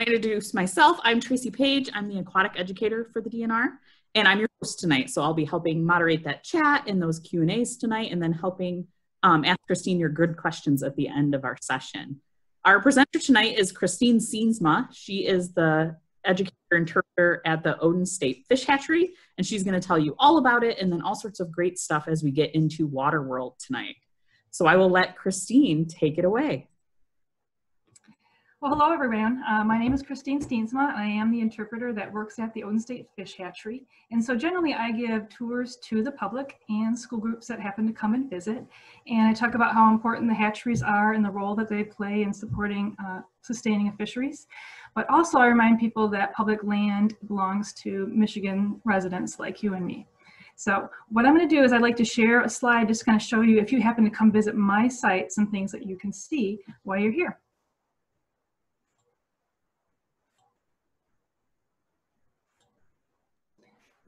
introduce myself. I'm Tracy Page. I'm the aquatic educator for the DNR, and I'm your host tonight. So I'll be helping moderate that chat and those Q and A's tonight, and then helping um, ask Christine your good questions at the end of our session. Our presenter tonight is Christine Steensma. She is the educator interpreter at the Oden State Fish Hatchery, and she's going to tell you all about it and then all sorts of great stuff as we get into Water World tonight. So I will let Christine take it away. Well, hello everyone. Uh, my name is Christine Steensma. I am the interpreter that works at the Oden State Fish Hatchery. And so generally I give tours to the public and school groups that happen to come and visit. And I talk about how important the hatcheries are and the role that they play in supporting uh, sustaining fisheries. But also I remind people that public land belongs to Michigan residents like you and me. So what I'm going to do is I'd like to share a slide just to kind of show you if you happen to come visit my site, some things that you can see while you're here.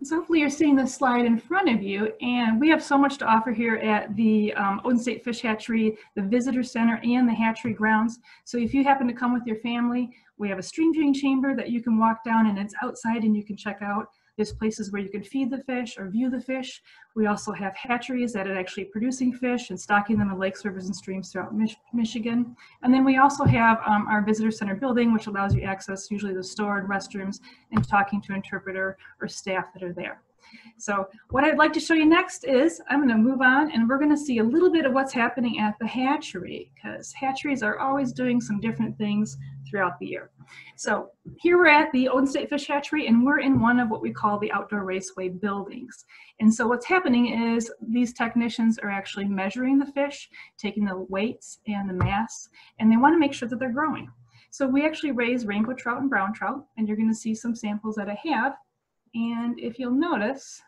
So hopefully you're seeing this slide in front of you and we have so much to offer here at the um, Oden State Fish Hatchery, the Visitor Center and the hatchery grounds. So if you happen to come with your family, we have a stream viewing chamber that you can walk down and it's outside and you can check out. There's places where you can feed the fish or view the fish. We also have hatcheries that are actually producing fish and stocking them in lakes, rivers, and streams throughout Mich Michigan. And then we also have um, our visitor center building, which allows you access usually the store and restrooms and talking to interpreter or staff that are there. So what I'd like to show you next is I'm going to move on and we're going to see a little bit of what's happening at the hatchery because hatcheries are always doing some different things throughout the year. So here we're at the Oden State Fish Hatchery and we're in one of what we call the outdoor raceway buildings. And so what's happening is these technicians are actually measuring the fish, taking the weights and the mass, and they want to make sure that they're growing. So we actually raise rainbow trout and brown trout, and you're going to see some samples that I have. And if you'll notice,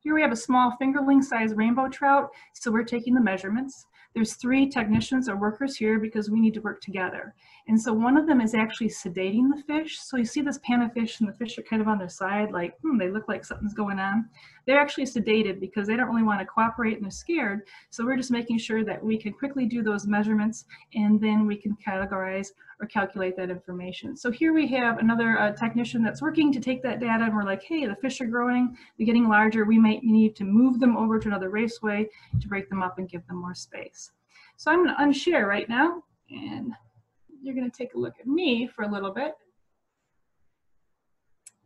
here we have a small fingerling size rainbow trout. So we're taking the measurements. There's three technicians or workers here because we need to work together. And so one of them is actually sedating the fish. So you see this pan of fish and the fish are kind of on their side like, hmm, they look like something's going on. They're actually sedated because they don't really want to cooperate and they're scared. So we're just making sure that we can quickly do those measurements and then we can categorize or calculate that information. So here we have another uh, technician that's working to take that data and we're like, hey, the fish are growing, they're getting larger. We might need to move them over to another raceway to break them up and give them more space. So I'm going to unshare right now and you're going to take a look at me for a little bit.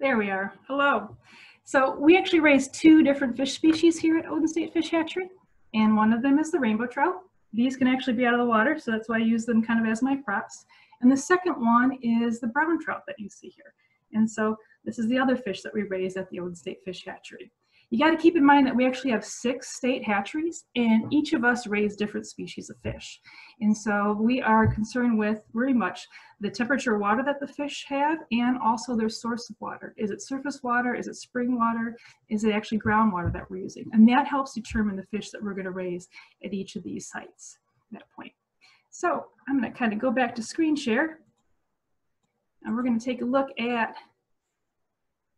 There we are. Hello. So we actually raise two different fish species here at Oden State Fish Hatchery, and one of them is the rainbow trout. These can actually be out of the water, so that's why I use them kind of as my props. And the second one is the brown trout that you see here. And so this is the other fish that we raise at the Oden State Fish Hatchery. You got to keep in mind that we actually have six state hatcheries and each of us raise different species of fish. And so we are concerned with very much the temperature water that the fish have and also their source of water. Is it surface water? Is it spring water? Is it actually groundwater that we're using? And that helps determine the fish that we're going to raise at each of these sites at that point. So I'm going to kind of go back to screen share and we're going to take a look at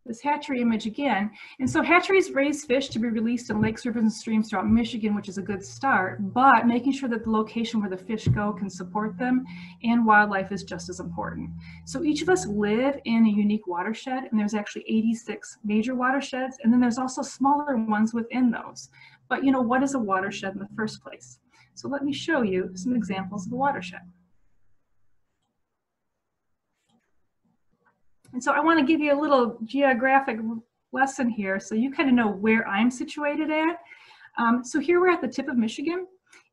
this hatchery image again. And so hatcheries raise fish to be released in lakes, rivers, and streams throughout Michigan, which is a good start, but making sure that the location where the fish go can support them and wildlife is just as important. So each of us live in a unique watershed, and there's actually 86 major watersheds, and then there's also smaller ones within those. But you know, what is a watershed in the first place? So let me show you some examples of a watershed. And so I want to give you a little geographic lesson here so you kind of know where I'm situated at. Um, so here we're at the tip of Michigan.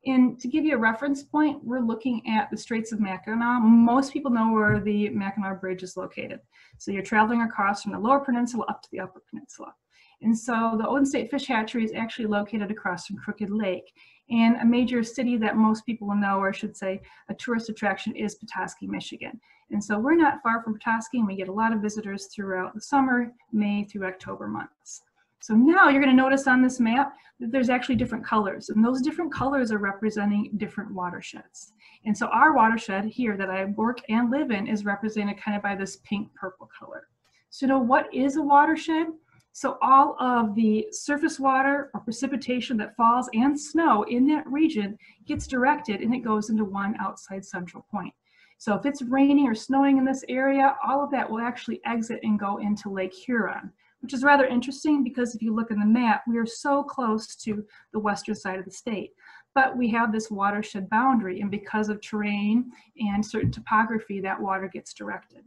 And to give you a reference point, we're looking at the Straits of Mackinac. Most people know where the Mackinac Bridge is located. So you're traveling across from the lower peninsula up to the upper peninsula. And so the Oden State Fish Hatchery is actually located across from Crooked Lake. And a major city that most people will know, or I should say a tourist attraction, is Petoskey, Michigan. And so we're not far from Petoskey and we get a lot of visitors throughout the summer, May through October months. So now you're gonna notice on this map that there's actually different colors and those different colors are representing different watersheds. And so our watershed here that I work and live in is represented kind of by this pink purple color. So you know what is a watershed? So all of the surface water or precipitation that falls and snow in that region gets directed and it goes into one outside central point. So if it's raining or snowing in this area, all of that will actually exit and go into Lake Huron, which is rather interesting because if you look in the map, we are so close to the western side of the state. But we have this watershed boundary, and because of terrain and certain topography, that water gets directed.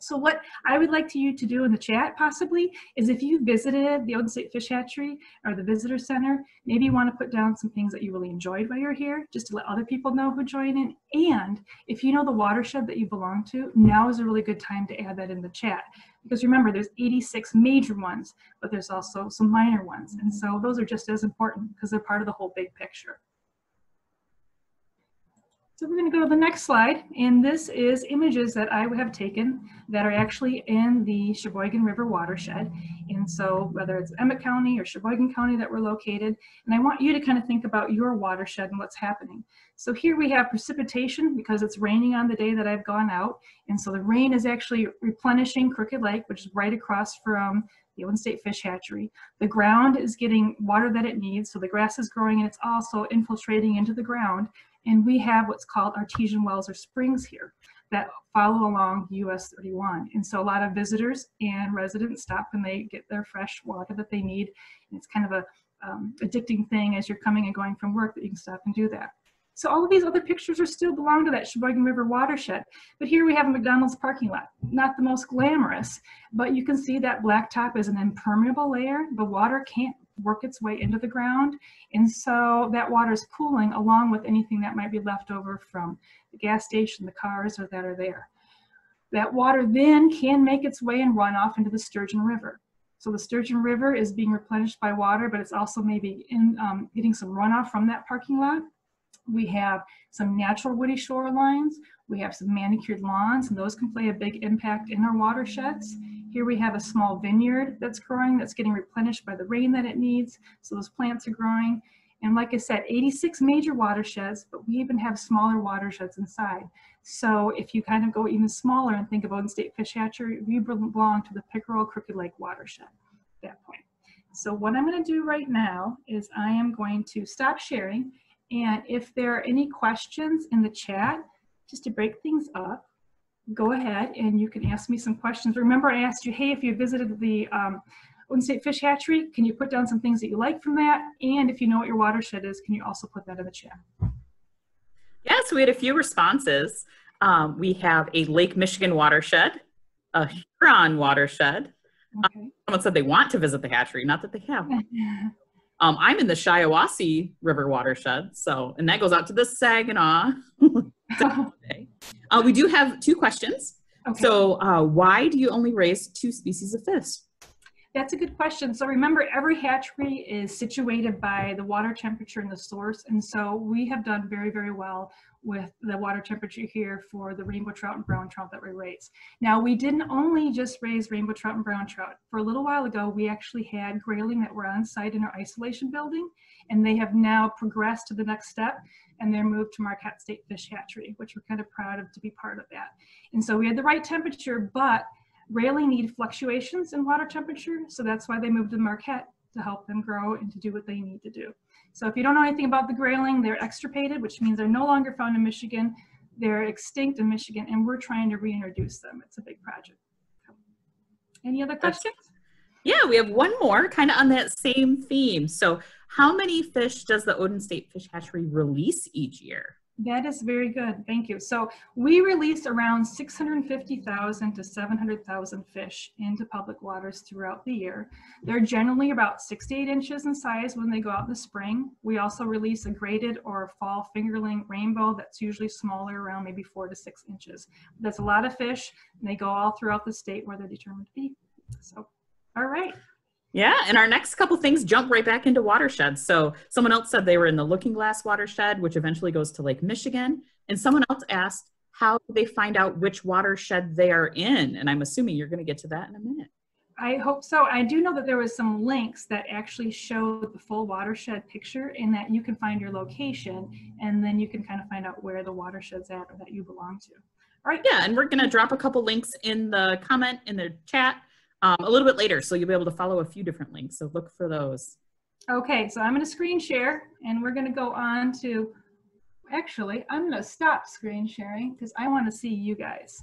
So what I would like to you to do in the chat possibly is if you visited the Oden State Fish Hatchery or the Visitor Center, maybe you want to put down some things that you really enjoyed while you're here, just to let other people know who joined in. And if you know the watershed that you belong to, now is a really good time to add that in the chat. Because remember, there's 86 major ones, but there's also some minor ones. And so those are just as important because they're part of the whole big picture. So we're going to go to the next slide, and this is images that I have taken that are actually in the Cheboygan River watershed. And so whether it's Emmet County or Cheboygan County that we're located, and I want you to kind of think about your watershed and what's happening. So here we have precipitation because it's raining on the day that I've gone out. And so the rain is actually replenishing Crooked Lake, which is right across from the Oden State Fish Hatchery. The ground is getting water that it needs, so the grass is growing and it's also infiltrating into the ground. And we have what's called artesian wells or springs here that follow along US 31. And so a lot of visitors and residents stop and they get their fresh water that they need. And it's kind of a um, addicting thing as you're coming and going from work that you can stop and do that. So all of these other pictures are still belong to that Cheboygan River watershed. But here we have a McDonald's parking lot. Not the most glamorous, but you can see that blacktop is an impermeable layer. The water can't work its way into the ground. And so that water is cooling along with anything that might be left over from the gas station, the cars or that are there. That water then can make its way and run off into the Sturgeon River. So the Sturgeon River is being replenished by water, but it's also maybe in, um, getting some runoff from that parking lot. We have some natural woody shorelines. We have some manicured lawns, and those can play a big impact in our watersheds. Here we have a small vineyard that's growing, that's getting replenished by the rain that it needs. So those plants are growing. And like I said, 86 major watersheds, but we even have smaller watersheds inside. So if you kind of go even smaller and think of about State Fish Hatchery, we belong to the Pickerel Crooked Lake watershed at that point. So what I'm gonna do right now is I am going to stop sharing. And if there are any questions in the chat, just to break things up, go ahead and you can ask me some questions. Remember I asked you, hey, if you visited the um, State Fish Hatchery, can you put down some things that you like from that? And if you know what your watershed is, can you also put that in the chat? Yeah, so we had a few responses. Um, we have a Lake Michigan watershed, a Huron watershed. Okay. Um, someone said they want to visit the hatchery, not that they have. um, I'm in the Shiawassee River watershed, so, and that goes out to the Saginaw. uh, we do have two questions. Okay. So, uh, why do you only raise two species of fish? That's a good question. So remember, every hatchery is situated by the water temperature in the source. And so we have done very, very well with the water temperature here for the rainbow trout and brown trout that we raise. Now, we didn't only just raise rainbow trout and brown trout. For a little while ago, we actually had grayling that were on site in our isolation building, and they have now progressed to the next step and they're moved to Marquette State Fish Hatchery, which we're kind of proud of to be part of that. And so we had the right temperature, but grayling need fluctuations in water temperature, so that's why they moved to Marquette to help them grow and to do what they need to do. So if you don't know anything about the grayling, they're extirpated, which means they're no longer found in Michigan. They're extinct in Michigan, and we're trying to reintroduce them. It's a big project. Any other questions? Yeah, we have one more kind of on that same theme. So how many fish does the Oden State Fish Hatchery release each year? That is very good. Thank you. So we release around 650,000 to 700,000 fish into public waters throughout the year. They're generally about 68 inches in size when they go out in the spring. We also release a graded or fall fingerling rainbow that's usually smaller, around maybe four to six inches. That's a lot of fish. And they go all throughout the state where they're determined to be. So, all right. Yeah, and our next couple things jump right back into watersheds. So someone else said they were in the Looking Glass watershed, which eventually goes to Lake Michigan. And someone else asked how they find out which watershed they are in. And I'm assuming you're going to get to that in a minute. I hope so. I do know that there was some links that actually show the full watershed picture in that you can find your location and then you can kind of find out where the watershed's at or that you belong to. All right. Yeah, and we're going to drop a couple links in the comment in the chat um, a little bit later. So you'll be able to follow a few different links. So look for those. Okay, so I'm going to screen share and we're going to go on to actually, I'm gonna stop screen sharing because I wanna see you guys.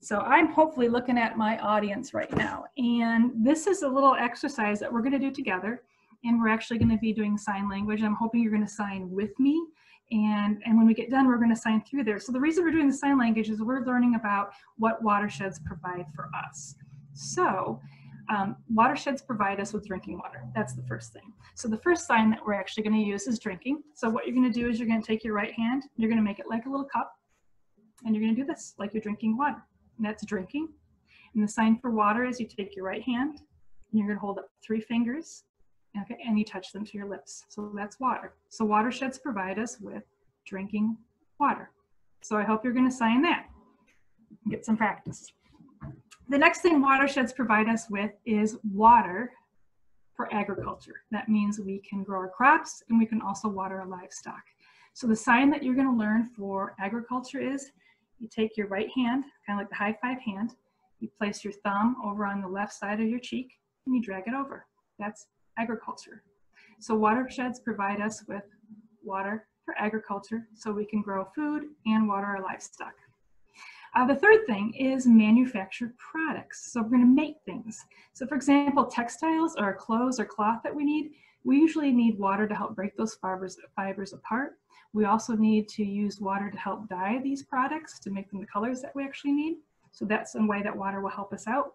So I'm hopefully looking at my audience right now. And this is a little exercise that we're gonna do together. And we're actually gonna be doing sign language. I'm hoping you're gonna sign with me. And, and when we get done, we're gonna sign through there. So the reason we're doing the sign language is we're learning about what watersheds provide for us. So um, watersheds provide us with drinking water. That's the first thing. So the first sign that we're actually going to use is drinking. So what you're going to do is you're going to take your right hand, you're going to make it like a little cup, and you're going to do this like you're drinking water. And that's drinking. And the sign for water is you take your right hand, and you're going to hold up three fingers, okay, and you touch them to your lips. So that's water. So watersheds provide us with drinking water. So I hope you're going to sign that. Get some practice. The next thing watersheds provide us with is water for agriculture. That means we can grow our crops and we can also water our livestock. So the sign that you're going to learn for agriculture is you take your right hand, kind of like the high five hand, you place your thumb over on the left side of your cheek and you drag it over. That's agriculture. So watersheds provide us with water for agriculture so we can grow food and water our livestock. Uh, the third thing is manufactured products. So we're going to make things. So for example, textiles or clothes or cloth that we need, we usually need water to help break those fibers, fibers apart. We also need to use water to help dye these products to make them the colors that we actually need. So that's one way that water will help us out.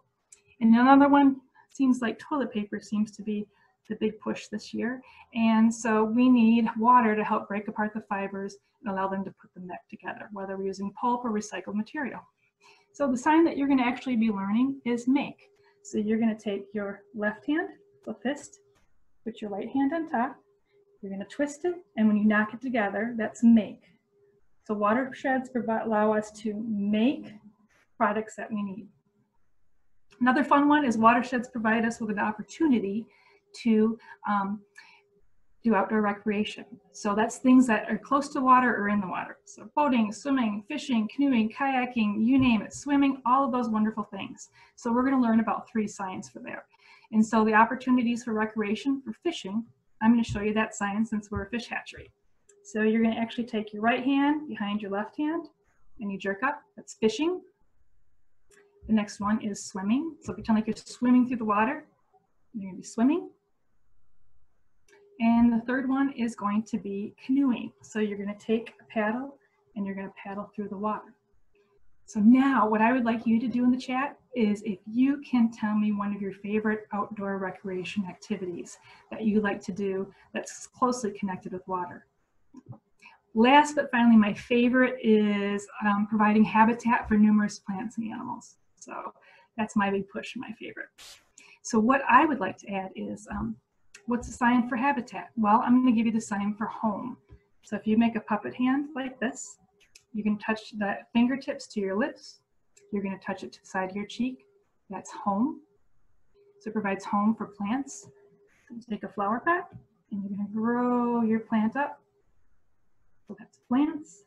And another one seems like toilet paper seems to be the big push this year. And so we need water to help break apart the fibers and allow them to put them back together, whether we're using pulp or recycled material. So the sign that you're gonna actually be learning is make. So you're gonna take your left hand, the fist, put your right hand on top, you're gonna twist it, and when you knock it together, that's make. So watersheds provide, allow us to make products that we need. Another fun one is watersheds provide us with an opportunity to um, do outdoor recreation. So that's things that are close to water or in the water. So boating, swimming, fishing, canoeing, kayaking, you name it, swimming, all of those wonderful things. So we're gonna learn about three signs for there. And so the opportunities for recreation for fishing, I'm gonna show you that sign since we're a fish hatchery. So you're gonna actually take your right hand behind your left hand and you jerk up, that's fishing. The next one is swimming. So pretend like you're swimming through the water. You're gonna be swimming. And the third one is going to be canoeing. So you're gonna take a paddle and you're gonna paddle through the water. So now what I would like you to do in the chat is if you can tell me one of your favorite outdoor recreation activities that you like to do that's closely connected with water. Last but finally, my favorite is um, providing habitat for numerous plants and animals. So that's my big push, my favorite. So what I would like to add is um, What's the sign for habitat? Well, I'm going to give you the sign for home. So if you make a puppet hand like this, you can touch the fingertips to your lips. You're going to touch it to the side of your cheek. That's home. So it provides home for plants. Take a flower pot and you're going to grow your plant up. So that's plants.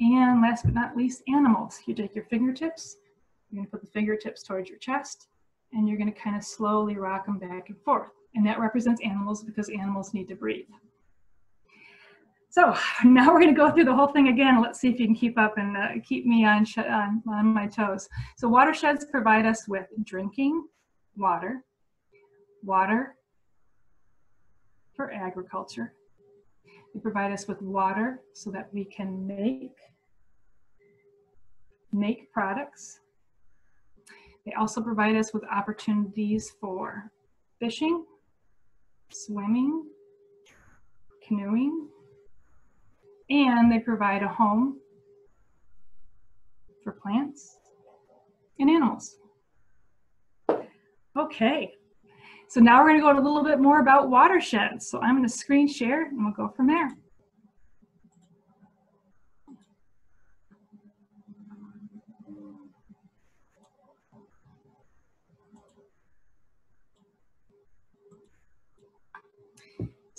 And last but not least, animals. You take your fingertips, you're going to put the fingertips towards your chest, and you're going to kind of slowly rock them back and forth and that represents animals because animals need to breathe. So now we're going to go through the whole thing again. Let's see if you can keep up and uh, keep me on, on, on my toes. So watersheds provide us with drinking water, water for agriculture. They provide us with water so that we can make, make products. They also provide us with opportunities for fishing, swimming, canoeing, and they provide a home for plants and animals. Okay, so now we're going to go a little bit more about watersheds. So I'm going to screen share and we'll go from there.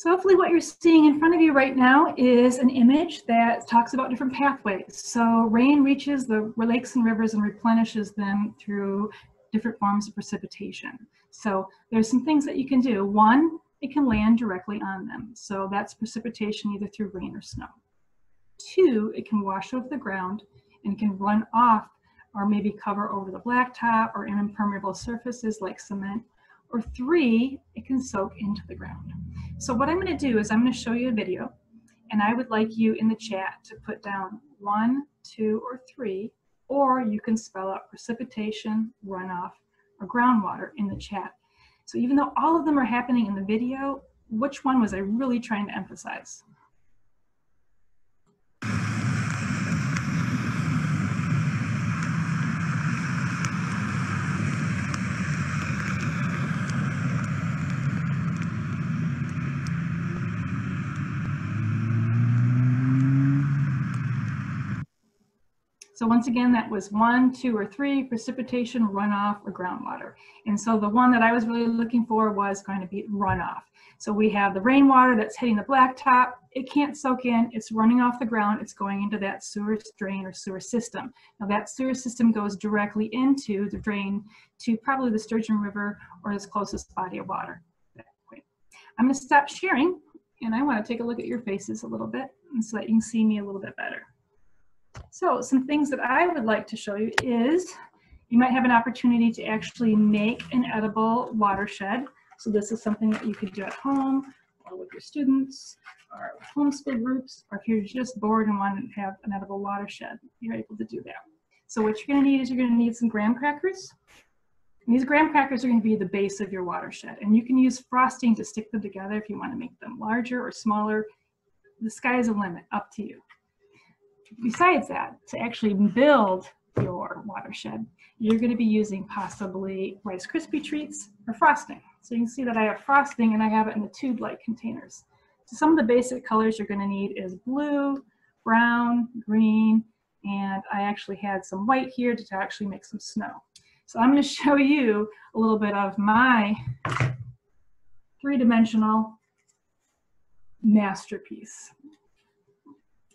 So hopefully what you're seeing in front of you right now is an image that talks about different pathways. So rain reaches the lakes and rivers and replenishes them through different forms of precipitation. So there's some things that you can do. One, it can land directly on them. So that's precipitation either through rain or snow. Two, it can wash over the ground and can run off or maybe cover over the blacktop or impermeable surfaces like cement. Or three, it can soak into the ground. So what I'm gonna do is I'm gonna show you a video and I would like you in the chat to put down one, two, or three, or you can spell out precipitation, runoff, or groundwater in the chat. So even though all of them are happening in the video, which one was I really trying to emphasize? So once again, that was one, two, or three, precipitation, runoff, or groundwater. And so the one that I was really looking for was going to be runoff. So we have the rainwater that's hitting the blacktop. It can't soak in, it's running off the ground, it's going into that sewer drain or sewer system. Now that sewer system goes directly into the drain to probably the Sturgeon River or its closest body of water. I'm gonna stop sharing and I wanna take a look at your faces a little bit so that you can see me a little bit better. So some things that I would like to show you is you might have an opportunity to actually make an edible watershed. So this is something that you could do at home or with your students or homeschool groups, or if you're just bored and want to have an edible watershed, you're able to do that. So what you're gonna need is you're gonna need some graham crackers. And these graham crackers are gonna be the base of your watershed. And you can use frosting to stick them together if you wanna make them larger or smaller. The sky is the limit, up to you besides that, to actually build your watershed, you're going to be using possibly Rice Krispie treats or frosting. So you can see that I have frosting and I have it in the tube-like containers. So some of the basic colors you're going to need is blue, brown, green, and I actually had some white here to actually make some snow. So I'm going to show you a little bit of my three-dimensional masterpiece.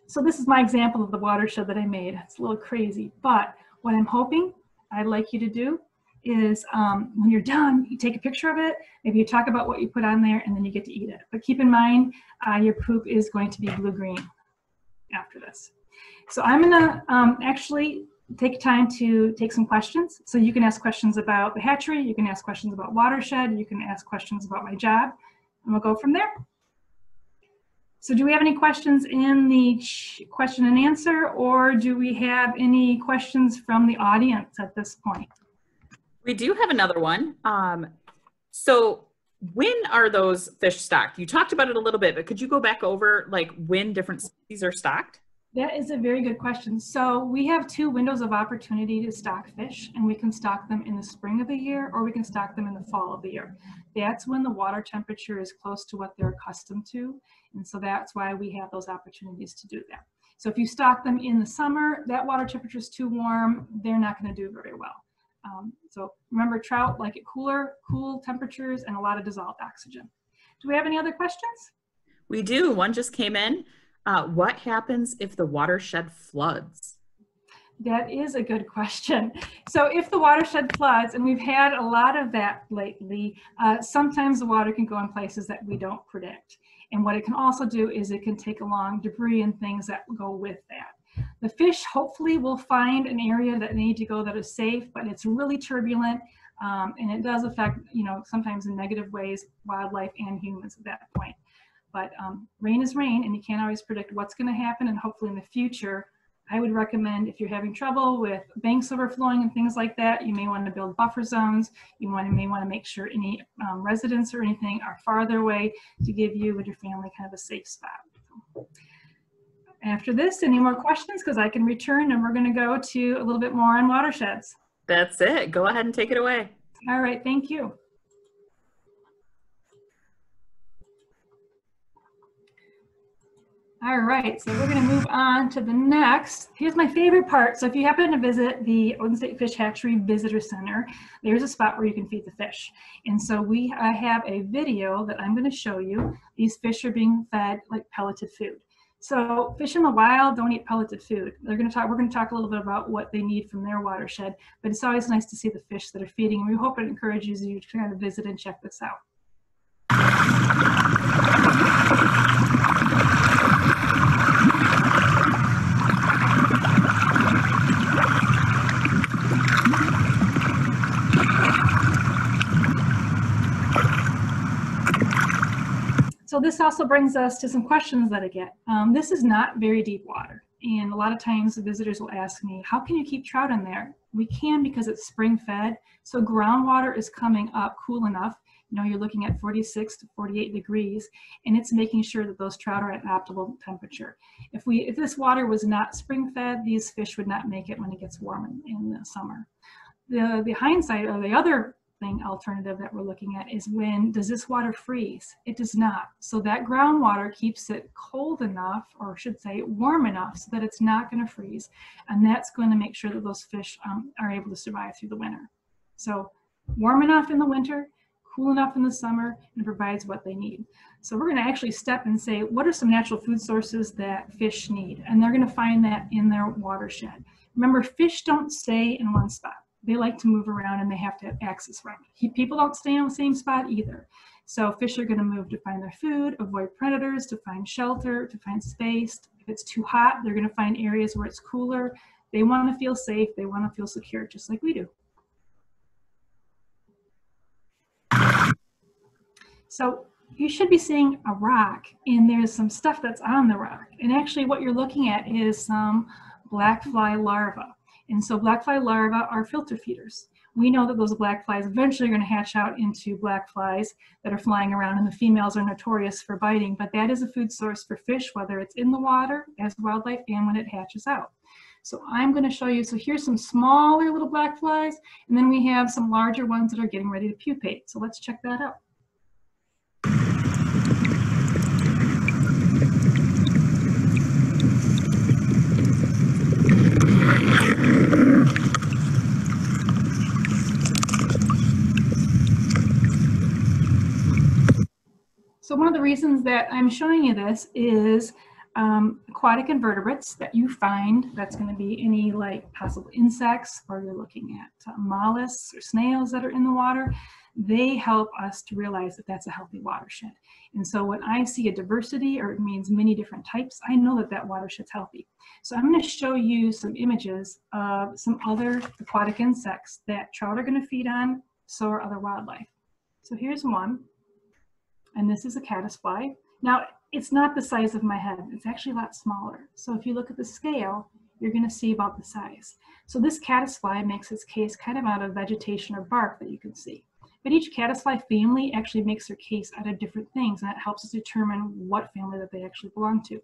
So this is my example of the watershed that I made. It's a little crazy, but what I'm hoping I'd like you to do is um, when you're done, you take a picture of it, maybe you talk about what you put on there, and then you get to eat it. But keep in mind, uh, your poop is going to be blue-green after this. So I'm gonna um, actually take time to take some questions. So you can ask questions about the hatchery, you can ask questions about watershed, you can ask questions about my job, and we'll go from there. So do we have any questions in the question and answer or do we have any questions from the audience at this point? We do have another one. Um, so when are those fish stocked? You talked about it a little bit, but could you go back over like when different species are stocked? That is a very good question. So we have two windows of opportunity to stock fish and we can stock them in the spring of the year or we can stock them in the fall of the year. That's when the water temperature is close to what they're accustomed to. And so that's why we have those opportunities to do that. So if you stock them in the summer, that water temperature is too warm, they're not gonna do very well. Um, so remember trout like it cooler, cool temperatures and a lot of dissolved oxygen. Do we have any other questions? We do, one just came in. Uh, what happens if the watershed floods? That is a good question. So if the watershed floods, and we've had a lot of that lately, uh, sometimes the water can go in places that we don't predict. And what it can also do is it can take along debris and things that go with that. The fish hopefully will find an area that they need to go that is safe, but it's really turbulent. Um, and it does affect, you know, sometimes in negative ways, wildlife and humans at that point. But um, rain is rain, and you can't always predict what's going to happen. And hopefully, in the future, I would recommend if you're having trouble with banks overflowing and things like that, you may want to build buffer zones. You want may want to make sure any um, residents or anything are farther away to give you and your family kind of a safe spot. After this, any more questions? Because I can return and we're going to go to a little bit more on watersheds. That's it. Go ahead and take it away. All right. Thank you. All right, so we're going to move on to the next. Here's my favorite part. So if you happen to visit the Oden State Fish Hatchery Visitor Center, there's a spot where you can feed the fish. And so we I have a video that I'm going to show you. These fish are being fed like pelleted food. So fish in the wild don't eat pelleted food. They're going to talk. We're going to talk a little bit about what they need from their watershed. But it's always nice to see the fish that are feeding. And we hope it encourages you to kind of visit and check this out. This also brings us to some questions that I get. Um, this is not very deep water. And a lot of times the visitors will ask me, how can you keep trout in there? We can because it's spring fed. So groundwater is coming up cool enough. You know, you're looking at 46 to 48 degrees, and it's making sure that those trout are at an optimal temperature. If we, if this water was not spring fed, these fish would not make it when it gets warm in, in the summer. The, the hindsight, or the other thing alternative that we're looking at is when does this water freeze? It does not. So that groundwater keeps it cold enough, or should say warm enough, so that it's not going to freeze. And that's going to make sure that those fish um, are able to survive through the winter. So warm enough in the winter, cool enough in the summer, and provides what they need. So we're going to actually step and say, what are some natural food sources that fish need? And they're going to find that in their watershed. Remember, fish don't stay in one spot they like to move around and they have to access around. People don't stay on the same spot either. So fish are going to move to find their food, avoid predators, to find shelter, to find space. If it's too hot, they're going to find areas where it's cooler. They want to feel safe. They want to feel secure, just like we do. So you should be seeing a rock and there's some stuff that's on the rock. And actually what you're looking at is some black fly larvae. And so black fly larvae are filter feeders. We know that those black flies eventually are going to hatch out into black flies that are flying around and the females are notorious for biting, but that is a food source for fish, whether it's in the water as wildlife and when it hatches out. So I'm going to show you, so here's some smaller little black flies, and then we have some larger ones that are getting ready to pupate. So let's check that out. So one of the reasons that I'm showing you this is um, aquatic invertebrates that you find, that's going to be any like possible insects, or you're looking at uh, mollusks or snails that are in the water, they help us to realize that that's a healthy watershed. And so when I see a diversity, or it means many different types, I know that that watershed's healthy. So I'm going to show you some images of some other aquatic insects that trout are going to feed on, so are other wildlife. So here's one and this is a caddisfly. Now, it's not the size of my head. It's actually a lot smaller. So if you look at the scale, you're going to see about the size. So this caddisfly makes its case kind of out of vegetation or bark that you can see. But each caddisfly family actually makes their case out of different things, and that helps us determine what family that they actually belong to.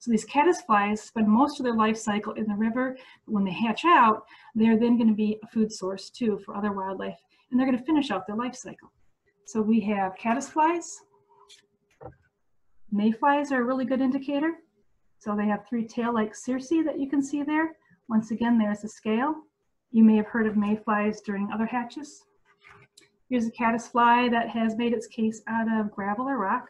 So these caddisflies spend most of their life cycle in the river, but when they hatch out, they're then going to be a food source too for other wildlife, and they're going to finish out their life cycle. So we have caddisflies, Mayflies are a really good indicator. So they have three tail-like cerci that you can see there. Once again, there's a scale. You may have heard of mayflies during other hatches. Here's a caddisfly that has made its case out of gravel or rock.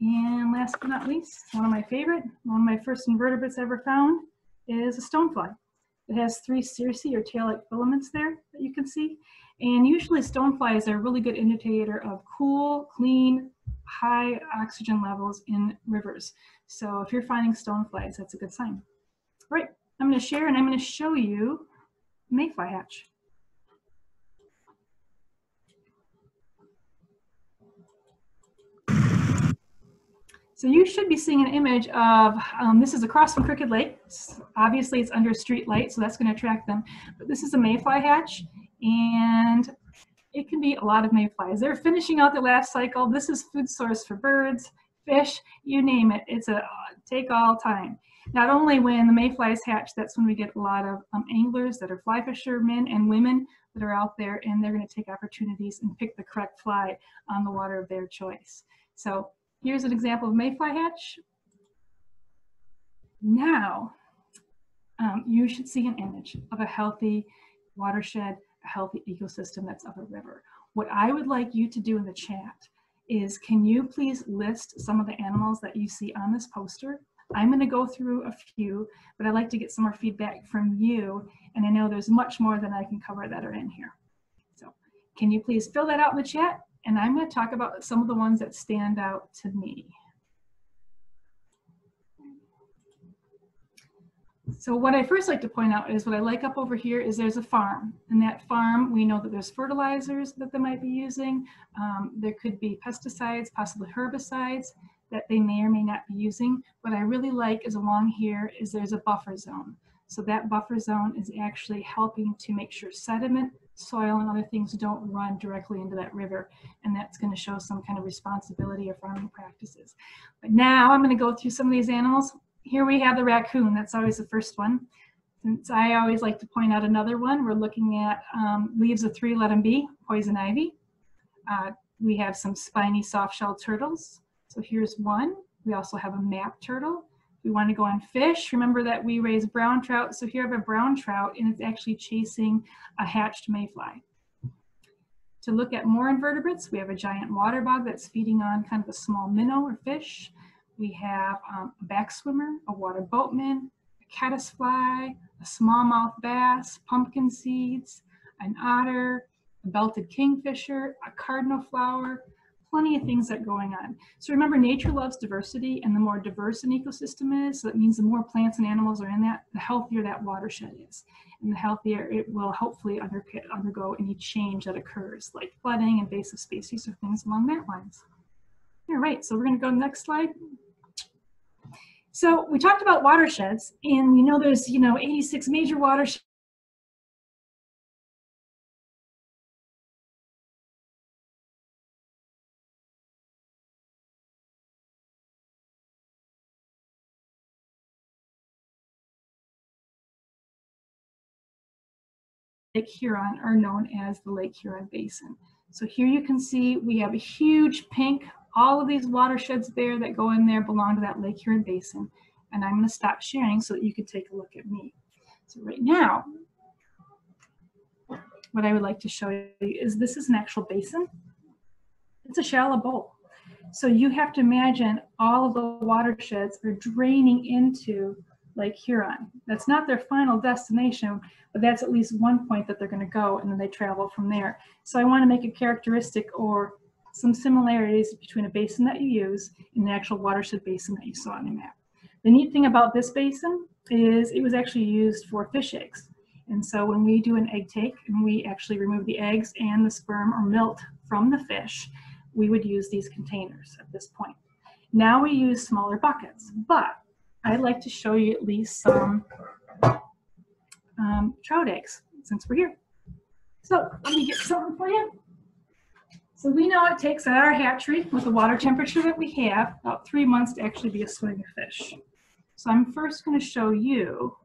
And last but not least, one of my favorite, one of my first invertebrates ever found is a stonefly. It has three cerci or tail-like filaments there that you can see. And usually stoneflies are a really good indicator of cool, clean, high oxygen levels in rivers. So if you're finding stoneflies, that's a good sign. All right, I'm going to share and I'm going to show you mayfly hatch. So you should be seeing an image of, um, this is across from Crooked Lake. Obviously it's under street light, so that's gonna attract them. But this is a mayfly hatch, and it can be a lot of mayflies. They're finishing out the last cycle. This is food source for birds, fish, you name it. It's a take all time. Not only when the mayflies hatch, that's when we get a lot of um, anglers that are fly fishermen and women that are out there and they're going to take opportunities and pick the correct fly on the water of their choice. So here's an example of mayfly hatch. Now, um, you should see an image of a healthy watershed healthy ecosystem that's up a river. What I would like you to do in the chat is can you please list some of the animals that you see on this poster? I'm going to go through a few, but I'd like to get some more feedback from you. And I know there's much more than I can cover that are in here. So can you please fill that out in the chat? And I'm going to talk about some of the ones that stand out to me. So what I first like to point out is what I like up over here is there's a farm. And that farm, we know that there's fertilizers that they might be using. Um, there could be pesticides, possibly herbicides that they may or may not be using. What I really like is along here is there's a buffer zone. So that buffer zone is actually helping to make sure sediment, soil, and other things don't run directly into that river. And that's gonna show some kind of responsibility of farming practices. But now I'm gonna go through some of these animals here we have the raccoon. That's always the first one. Since I always like to point out another one, we're looking at um, leaves of three, let them be, poison ivy. Uh, we have some spiny soft-shelled turtles. So here's one. We also have a map turtle. We want to go on fish. Remember that we raise brown trout. So here I have a brown trout and it's actually chasing a hatched mayfly. To look at more invertebrates, we have a giant water bug that's feeding on kind of a small minnow or fish. We have um, a back swimmer, a water boatman, a caddisfly, a smallmouth bass, pumpkin seeds, an otter, a belted kingfisher, a cardinal flower, plenty of things that are going on. So remember, nature loves diversity, and the more diverse an ecosystem is, so that means the more plants and animals are in that, the healthier that watershed is. And the healthier it will hopefully under, undergo any change that occurs, like flooding, invasive species, or things along that lines. All right, so we're gonna go to the next slide. So we talked about watersheds, and you know there's you know 86 major watersheds. Lake Huron are known as the Lake Huron Basin. So here you can see we have a huge pink all of these watersheds there that go in there belong to that Lake Huron Basin. And I'm going to stop sharing so that you can take a look at me. So right now, what I would like to show you is this is an actual basin. It's a shallow bowl. So you have to imagine all of the watersheds are draining into Lake Huron. That's not their final destination, but that's at least one point that they're going to go and then they travel from there. So I want to make a characteristic or some similarities between a basin that you use and the actual watershed basin that you saw on the map. The neat thing about this basin is it was actually used for fish eggs. And so when we do an egg take and we actually remove the eggs and the sperm or milt from the fish, we would use these containers at this point. Now we use smaller buckets, but I'd like to show you at least some um, trout eggs since we're here. So let me get something for you. So we know it takes at our hatchery with the water temperature that we have about three months to actually be a swimming fish. So I'm first going to show you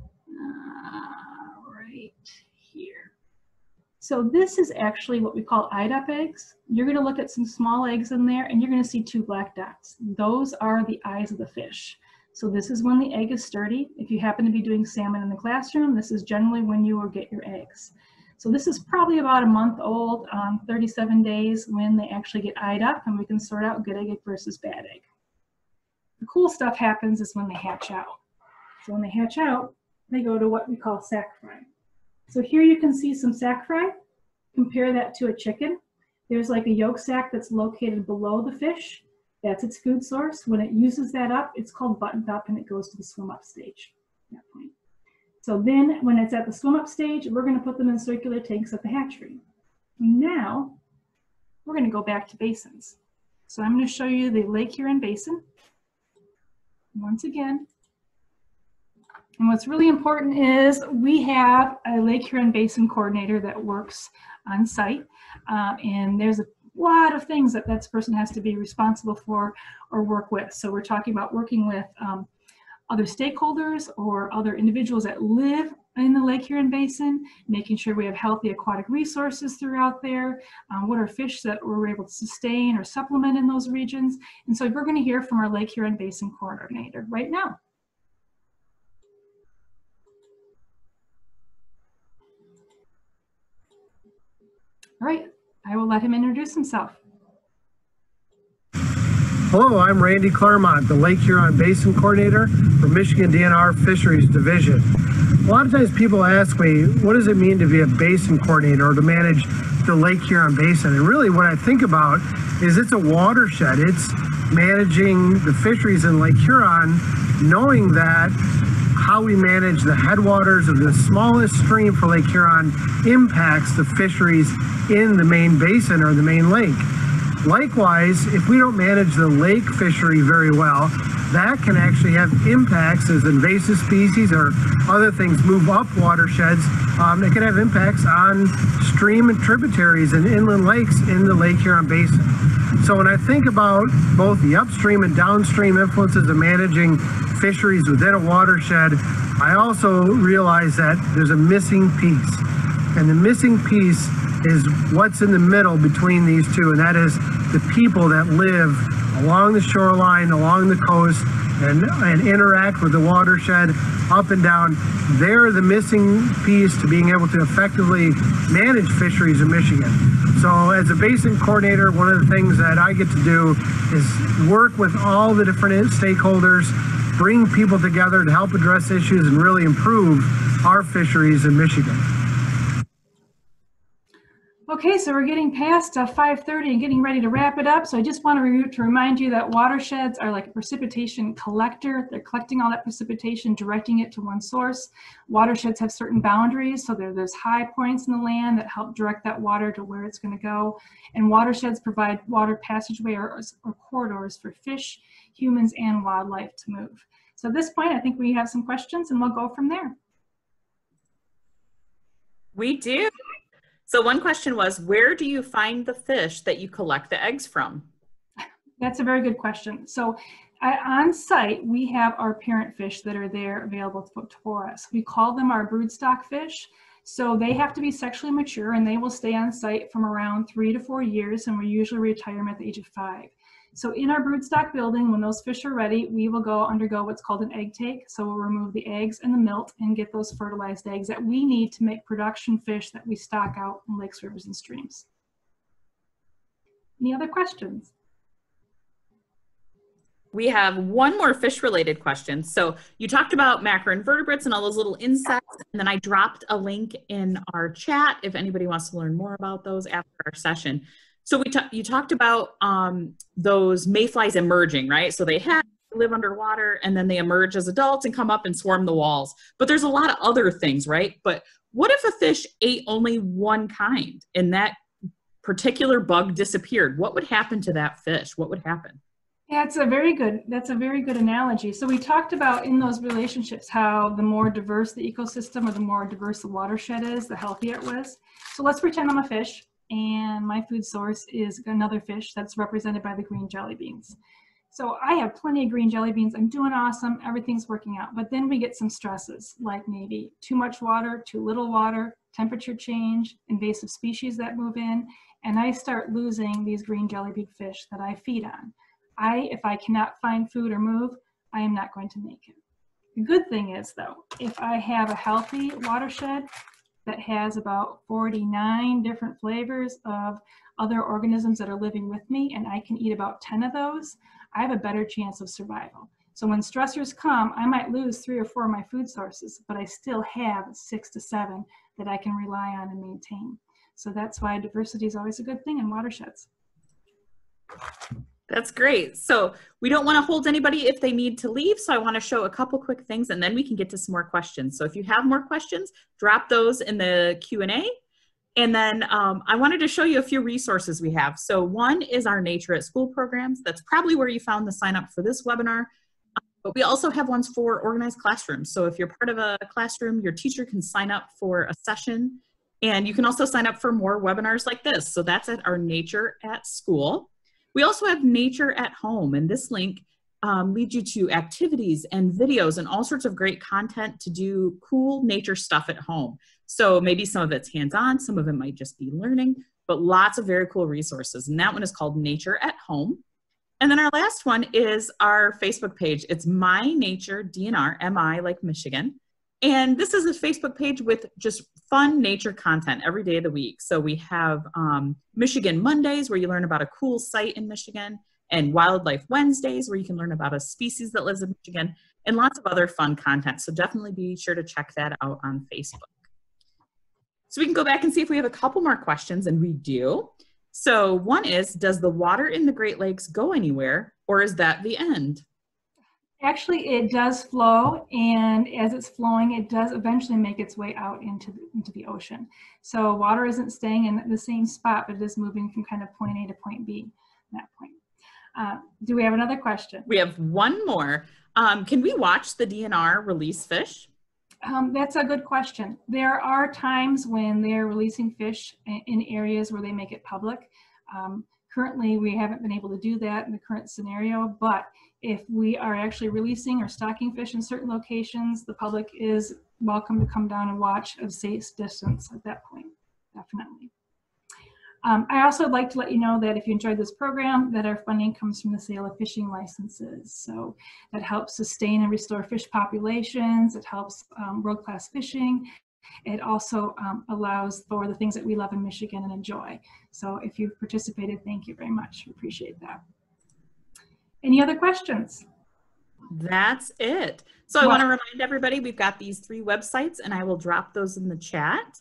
uh, right here. So this is actually what we call eyed-up eggs. You're going to look at some small eggs in there and you're going to see two black dots. Those are the eyes of the fish. So this is when the egg is sturdy. If you happen to be doing salmon in the classroom, this is generally when you will get your eggs. So this is probably about a month old, um, 37 days when they actually get eyed up and we can sort out good egg versus bad egg. The cool stuff happens is when they hatch out. So when they hatch out, they go to what we call sac fry. So here you can see some sac fry. Compare that to a chicken. There's like a yolk sac that's located below the fish. That's its food source. When it uses that up, it's called buttoned up and it goes to the swim up stage at that point. So then when it's at the swim up stage, we're gonna put them in circular tanks at the hatchery. Now, we're gonna go back to basins. So I'm gonna show you the Lake Huron Basin. Once again. And what's really important is we have a Lake Huron Basin coordinator that works on site. Uh, and there's a lot of things that that person has to be responsible for or work with. So we're talking about working with um, other stakeholders or other individuals that live in the Lake Huron Basin, making sure we have healthy aquatic resources throughout there, um, what are fish that we're able to sustain or supplement in those regions. And so we're gonna hear from our Lake Huron Basin coordinator right now. All right, I will let him introduce himself. Hello, I'm Randy Claramunt, the Lake Huron Basin Coordinator for Michigan DNR Fisheries Division. A lot of times people ask me, what does it mean to be a basin coordinator or to manage the Lake Huron Basin? And really what I think about is it's a watershed. It's managing the fisheries in Lake Huron, knowing that how we manage the headwaters of the smallest stream for Lake Huron impacts the fisheries in the main basin or the main lake. Likewise, if we don't manage the lake fishery very well, that can actually have impacts as invasive species or other things move up watersheds. Um, it can have impacts on stream and tributaries and inland lakes in the Lake Huron Basin. So when I think about both the upstream and downstream influences of managing fisheries within a watershed, I also realize that there's a missing piece. And the missing piece is what's in the middle between these two, and that is the people that live along the shoreline, along the coast, and, and interact with the watershed up and down. They're the missing piece to being able to effectively manage fisheries in Michigan. So as a basin coordinator, one of the things that I get to do is work with all the different stakeholders, bring people together to help address issues and really improve our fisheries in Michigan. Okay, so we're getting past uh, 5.30 and getting ready to wrap it up. So I just want to, re to remind you that watersheds are like a precipitation collector. They're collecting all that precipitation, directing it to one source. Watersheds have certain boundaries. So there, there's high points in the land that help direct that water to where it's going to go. And watersheds provide water passageway or, or corridors for fish, humans, and wildlife to move. So at this point, I think we have some questions and we'll go from there. We do. So one question was, where do you find the fish that you collect the eggs from? That's a very good question. So on site, we have our parent fish that are there available for us. We call them our broodstock fish. So they have to be sexually mature and they will stay on site from around three to four years and we usually retire them at the age of five. So in our broodstock building, when those fish are ready, we will go undergo what's called an egg take. So we'll remove the eggs and the milt and get those fertilized eggs that we need to make production fish that we stock out in lakes, rivers, and streams. Any other questions? We have one more fish related question. So you talked about macroinvertebrates and all those little insects, and then I dropped a link in our chat if anybody wants to learn more about those after our session. So we ta- you talked about um, those mayflies emerging, right? So they have live underwater and then they emerge as adults and come up and swarm the walls. But there's a lot of other things, right? But what if a fish ate only one kind and that particular bug disappeared? What would happen to that fish? What would happen? Yeah, it's a very good, that's a very good analogy. So we talked about in those relationships how the more diverse the ecosystem or the more diverse the watershed is, the healthier it was. So let's pretend I'm a fish and my food source is another fish that's represented by the green jelly beans. So I have plenty of green jelly beans. I'm doing awesome. Everything's working out. But then we get some stresses like maybe too much water, too little water, temperature change, invasive species that move in, and I start losing these green jelly bean fish that I feed on. I, if I cannot find food or move, I am not going to make it. The good thing is though, if I have a healthy watershed, that has about 49 different flavors of other organisms that are living with me, and I can eat about 10 of those, I have a better chance of survival. So when stressors come, I might lose three or four of my food sources, but I still have six to seven that I can rely on and maintain. So that's why diversity is always a good thing in watersheds. That's great. So we don't want to hold anybody if they need to leave. So I want to show a couple quick things and then we can get to some more questions. So if you have more questions, drop those in the Q&A. And then um, I wanted to show you a few resources we have. So one is our Nature at School programs. That's probably where you found the sign up for this webinar. But we also have ones for organized classrooms. So if you're part of a classroom, your teacher can sign up for a session. And you can also sign up for more webinars like this. So that's at our Nature at School. We also have Nature at Home, and this link um, leads you to activities and videos and all sorts of great content to do cool nature stuff at home. So maybe some of it's hands-on, some of it might just be learning, but lots of very cool resources. And that one is called Nature at Home. And then our last one is our Facebook page. It's MI Nature DNR, MI like Michigan. And this is a Facebook page with just fun nature content every day of the week. So we have um, Michigan Mondays, where you learn about a cool site in Michigan, and Wildlife Wednesdays, where you can learn about a species that lives in Michigan, and lots of other fun content. So definitely be sure to check that out on Facebook. So we can go back and see if we have a couple more questions, and we do. So one is, does the water in the Great Lakes go anywhere, or is that the end? Actually, it does flow, and as it's flowing, it does eventually make its way out into the, into the ocean. So water isn't staying in the same spot, but it is moving from kind of point A to point B at that point. Uh, do we have another question? We have one more. Um, can we watch the DNR release fish? Um, that's a good question. There are times when they're releasing fish in, in areas where they make it public. Um, currently, we haven't been able to do that in the current scenario, but if we are actually releasing or stocking fish in certain locations, the public is welcome to come down and watch at a safe distance at that point, definitely. Um, I also would like to let you know that if you enjoyed this program, that our funding comes from the sale of fishing licenses. So that helps sustain and restore fish populations. It helps um, world-class fishing. It also um, allows for the things that we love in Michigan and enjoy. So if you've participated, thank you very much. We appreciate that. Any other questions? That's it. So I want to remind everybody we've got these three websites and I will drop those in the chat.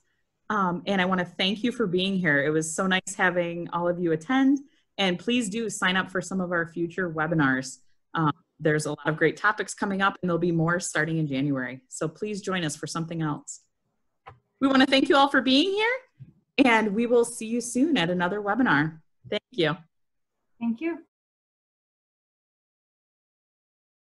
Um, and I want to thank you for being here. It was so nice having all of you attend. And please do sign up for some of our future webinars. Um, there's a lot of great topics coming up and there'll be more starting in January. So please join us for something else. We want to thank you all for being here and we will see you soon at another webinar. Thank you. Thank you.